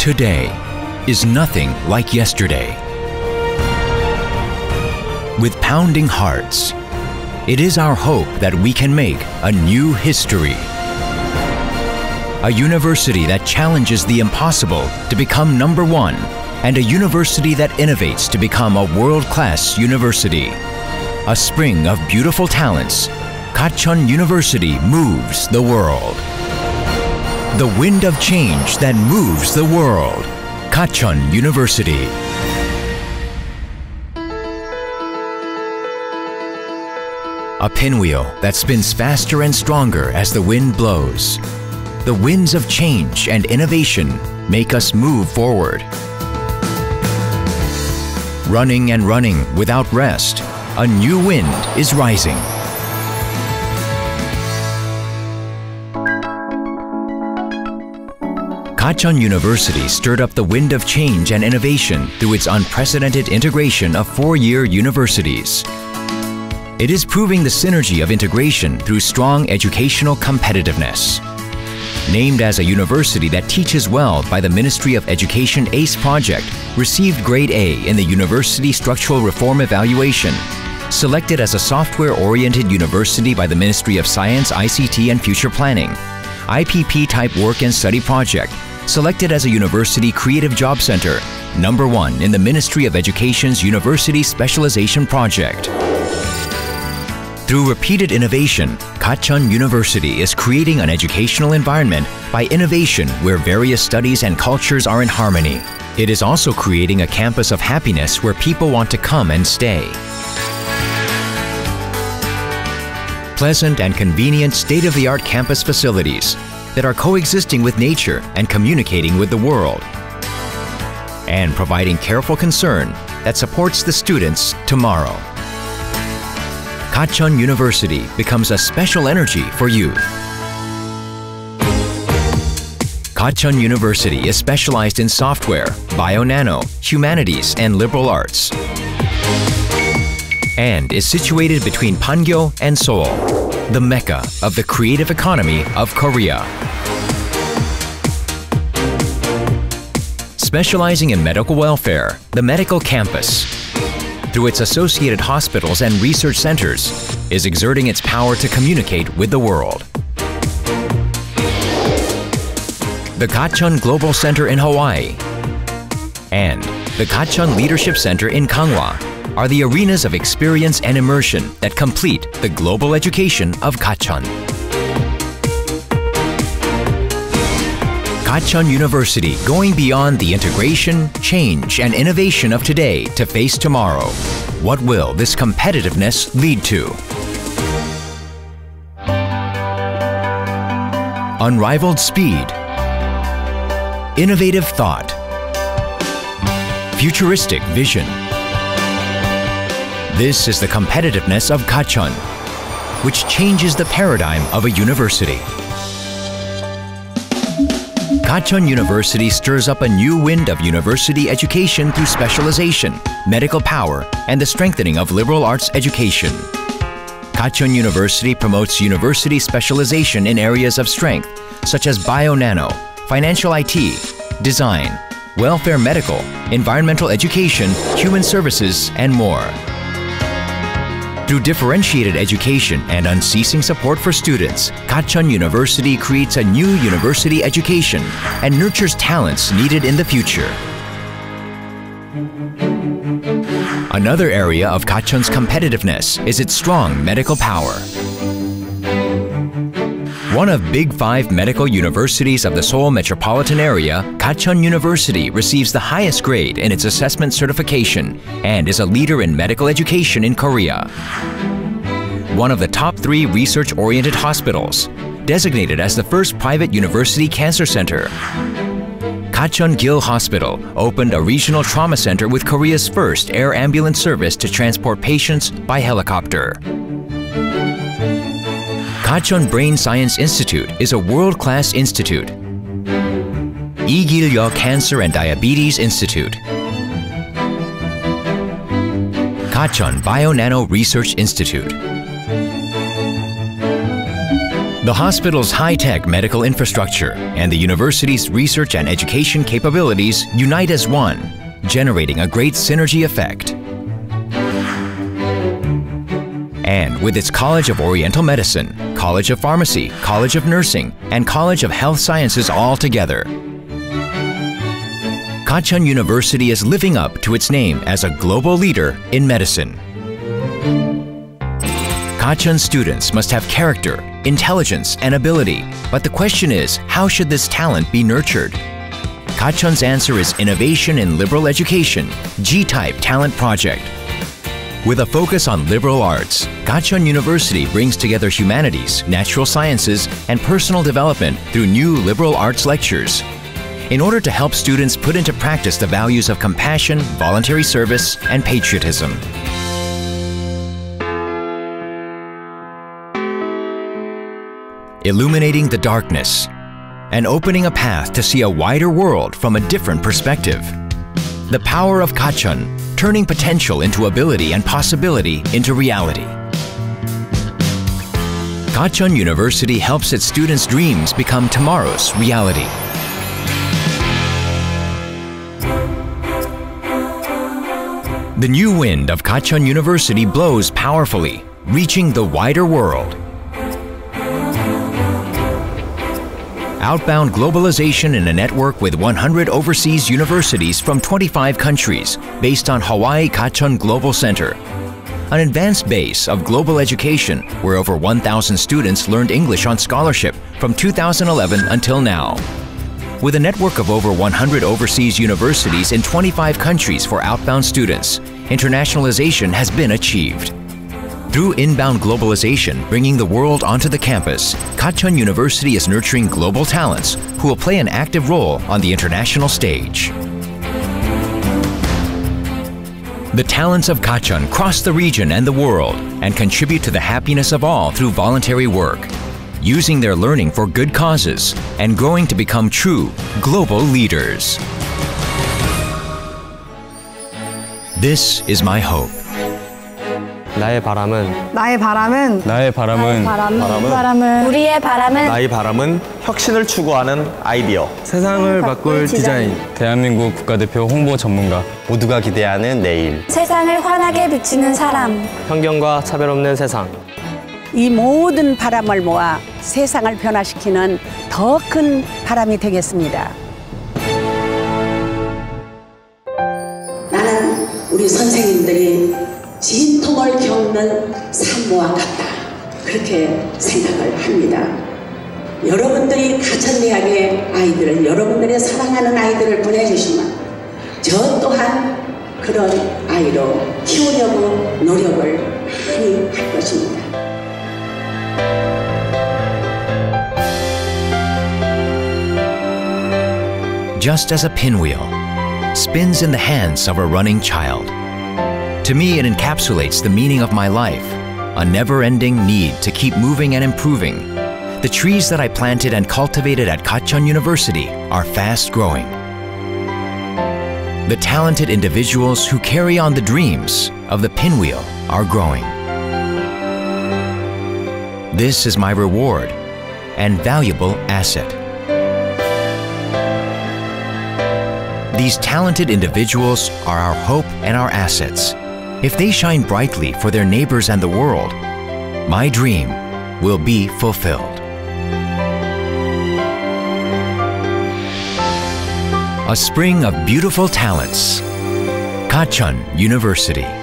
Today is nothing like yesterday. With pounding hearts, it is our hope that we can make a new history. A university that challenges the impossible to become number one, and a university that innovates to become a world-class university. A spring of beautiful talents, Gachon University moves the world. The wind of change that moves the world. Gachon University. A pinwheel that spins faster and stronger as the wind blows. The winds of change and innovation make us move forward. Running and running without rest, a new wind is rising. Gachon University stirred up the wind of change and innovation through its unprecedented integration of four-year universities. It is proving the synergy of integration through strong educational competitiveness. Named as a university that teaches well by the Ministry of Education ACE project, received grade A in the University Structural Reform Evaluation. Selected as a software-oriented university by the Ministry of Science, ICT and Future Planning. IPP type work and study project. Selected as a University Creative Job Center. Number one in the Ministry of Education's University Specialization Project. Through repeated innovation, Gachon University is creating an educational environment by innovation where various studies and cultures are in harmony. It is also creating a campus of happiness where people want to come and stay. Pleasant and convenient state-of-the-art campus facilities that are coexisting with nature and communicating with the world. And providing careful concern that supports the students tomorrow. Gachon University becomes a special energy for youth. Gachon University is specialized in software, bio-nano, humanities, and liberal arts. And is situated between Pangyo and Seoul, the mecca of the creative economy of Korea. Specializing in medical welfare, the Medical Campus through its associated hospitals and research centers, is exerting its power to communicate with the world. The Gachon Global Center in Hawaii and the Gachon Leadership Center in Gangwon are the arenas of experience and immersion that complete the global education of Gachon. Gachon University going beyond the integration, change, and innovation of today to face tomorrow. What will this competitiveness lead to? Unrivaled speed, innovative thought, futuristic vision. This is the competitiveness of Gachon, which changes the paradigm of a university. Gachon University stirs up a new wind of university education through specialization, medical power, and the strengthening of liberal arts education. Gachon University promotes university specialization in areas of strength such as bio-nano, financial IT, design, welfare medical, environmental education, human services, and more. Through differentiated education and unceasing support for students, Gachon University creates a new university education and nurtures talents needed in the future. Another area of Gachon's competitiveness is its strong medical power. One of Big Five medical universities of the Seoul metropolitan area, Gachon University receives the highest grade in its assessment certification and is a leader in medical education in Korea. One of the top three research-oriented hospitals, designated as the first private university cancer center. Gachon Gil Hospital opened a regional trauma center with Korea's first air ambulance service to transport patients by helicopter. Gachon Brain Science Institute is a world-class institute. Lee Gil Ya Cancer and Diabetes Institute. Gachon Bio-Nano Research Institute. The hospital's high-tech medical infrastructure and the university's research and education capabilities unite as one, generating a great synergy effect. And with its College of Oriental Medicine, College of Pharmacy, College of Nursing, and College of Health Sciences all together, Gachon University is living up to its name as a global leader in medicine. Gachon students must have character, intelligence, and ability, but the question is, how should this talent be nurtured? Gachon's answer is Innovation in Liberal Education, G-Type Talent Project. With a focus on liberal arts, Gachon University brings together humanities, natural sciences, and personal development through new liberal arts lectures. In order to help students put into practice the values of compassion, voluntary service, and patriotism. illuminating the darkness, and opening a path to see a wider world from a different perspective. The power of Gachon, turning potential into ability and possibility into reality. Gachon University helps its students' dreams become tomorrow's reality. The new wind of Gachon University blows powerfully, reaching the wider world. Outbound globalization in a network with 100 overseas universities from 25 countries based on Hawaii Gachon Global Center. An advanced base of global education where over 1,000 students learned English on scholarship from 2011 until now. With a network of over 100 overseas universities in 25 countries for outbound students, internationalization has been achieved. Through inbound globalization, bringing the world onto the campus, Gachon University is nurturing global talents who will play an active role on the international stage. The talents of Gachon cross the region and the world and contribute to the happiness of all through voluntary work, using their learning for good causes and growing to become true global leaders. This is my hope. 나의 바람은? 나의 바람은? 나의 바람은? 바람은, 바람은? 우리의 바람은? 나의 바람은 혁신을 추구하는 아이디어. 세상을 바꿀 디자인. 대한민국 국가대표 홍보 전문가. 모두가 기대하는 내일. 세상을 환하게 비추는 사람. 편견과 차별 없는 세상. 이 모든 바람을 모아 세상을 변화시키는 더 큰 바람이 되겠습니다. 나는 우리 선생님들이 진통을 겪는 산모와 같다. 그렇게 생각을 합니다. 여러분들이 가천대학의 아이들을 여러분들의 사랑하는 아이들을 보내주시면 저 또한 그런 아이로 키우려고 노력을 많이 할 것입니다. Just as a pinwheel spins in the hands of a running child. To me, it encapsulates the meaning of my life, a never-ending need to keep moving and improving. The trees that I planted and cultivated at Gachon University are fast growing. The talented individuals who carry on the dreams of the pinwheel are growing. This is my reward and valuable asset. These talented individuals are our hope and our assets. If they shine brightly for their neighbors and the world, my dream will be fulfilled. A spring of beautiful talents. Gachon University.